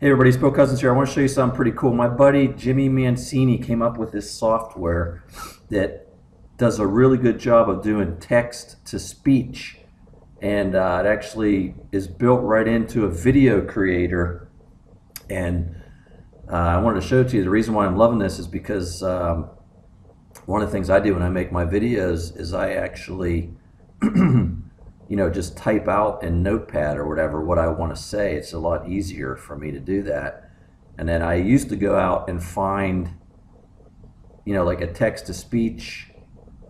Hey everybody, it's Bill Cousins here. I want to show you something pretty cool. My buddy Jimmy Mancini came up with this software that does a really good job of doing text to speech. And uh, it actually is built right into a video creator. And uh, I wanted to show it to you. The reason why I'm loving this is because um, one of the things I do when I make my videos is I actually you know, just type out in Notepad or whatever what I want to say. It's a lot easier for me to do that. And then I used to go out and find, you know, like a text to speech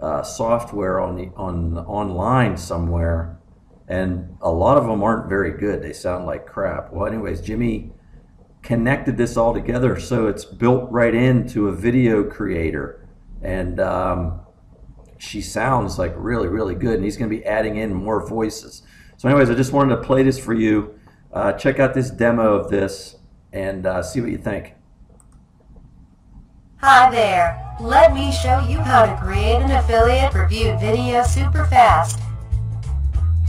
uh, software on the on online somewhere, and a lot of them aren't very good. They sound like crap. Well, anyways, Jimmy connected this all together so it's built right into a video creator, and um, she sounds like really, really good, and he's going to be adding in more voices. So, anyways, I just wanted to play this for you. Uh, check out this demo of this and uh, see what you think. Hi there. Let me show you how to create an affiliate review video super fast.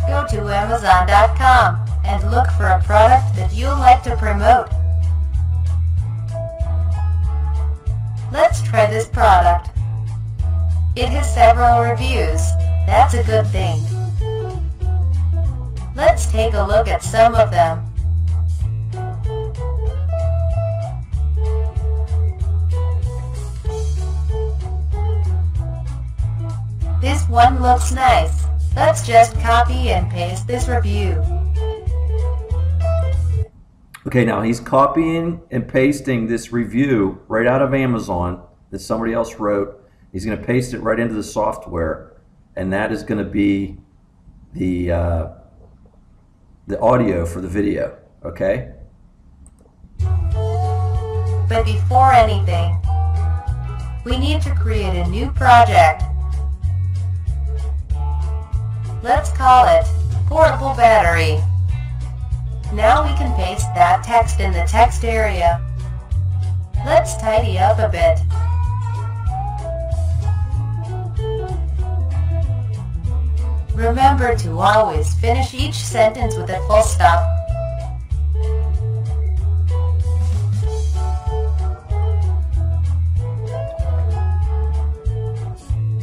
Go to Amazon.com and look for a product that you'll like to promote. Let's try this product. It has several reviews. That's a good thing. Let's take a look at some of them. This one looks nice. Let's just copy and paste this review. Okay, now he's copying and pasting this review right out of Amazon that somebody else wrote He's going to paste it right into the software, and that is going to be the uh, the audio for the video. Okay. But before anything, we need to create a new project. Let's call it Portable Battery. Now we can paste that text in the text area. Let's tidy up a bit. Remember to always finish each sentence with a full stop.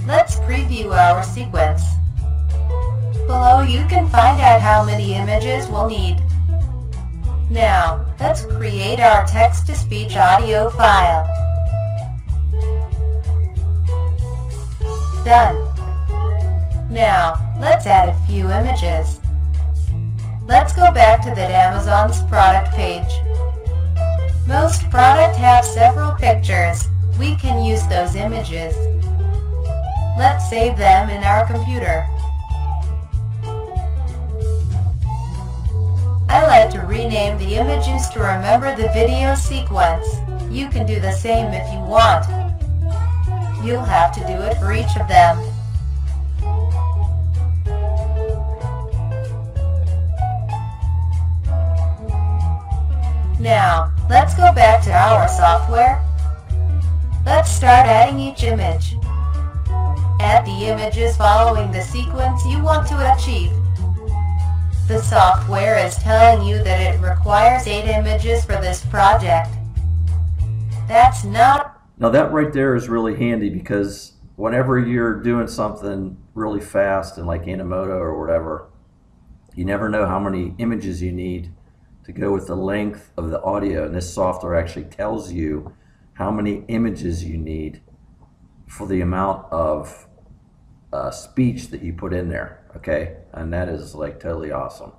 Let's preview our sequence. Below you can find out how many images we'll need. Now, let's create our text-to-speech audio file. Done. Now, Let's add a few images. Let's go back to that Amazon's product page. Most products have several pictures. We can use those images. Let's save them in our computer. I like to rename the images to remember the video sequence. You can do the same if you want. You'll have to do it for each of them. Let's go back to our software. Let's start adding each image. Add the images following the sequence you want to achieve. The software is telling you that it requires 8 images for this project. That's not... Now that right there is really handy because whenever you're doing something really fast in like Animoto or whatever, you never know how many images you need to go with the length of the audio. And this software actually tells you how many images you need for the amount of uh, speech that you put in there. Okay, and that is like totally awesome.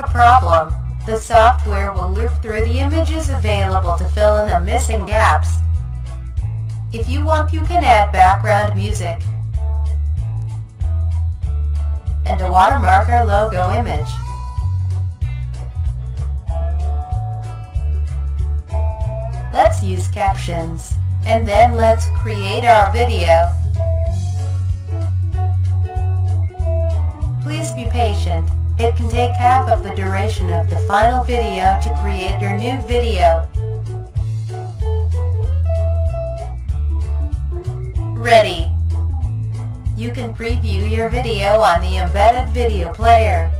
No problem. The software will loop through the images available to fill in the missing gaps. If you want, you can add background music and a watermark or logo image. Captions. And then let's create our video. Please be patient. It can take half of the duration of the final video to create your new video. Ready. You can preview your video on the embedded video player.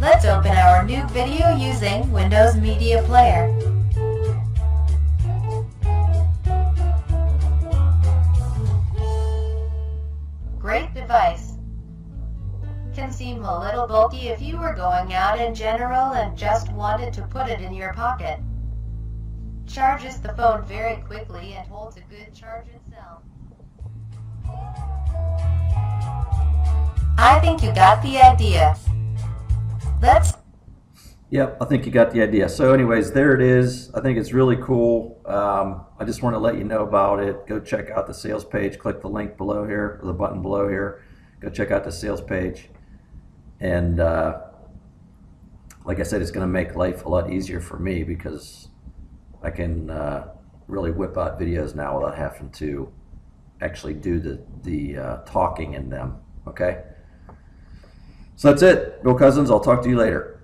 Let's open our new video using Windows Media Player. If you were going out in general and just wanted to put it in your pocket. Charges the phone very quickly and holds a good charge itself. I think you got the idea. Let's Yep, I think you got the idea. So, anyways, there it is. I think it's really cool. Um, I just want to let you know about it. Go check out the sales page. Click the link below here, or the button below here. Go check out the sales page. And uh, like I said, it's going to make life a lot easier for me because I can uh, really whip out videos now without having to actually do the the uh, talking in them. Okay. So that's it, Bill Cousins. I'll talk to you later.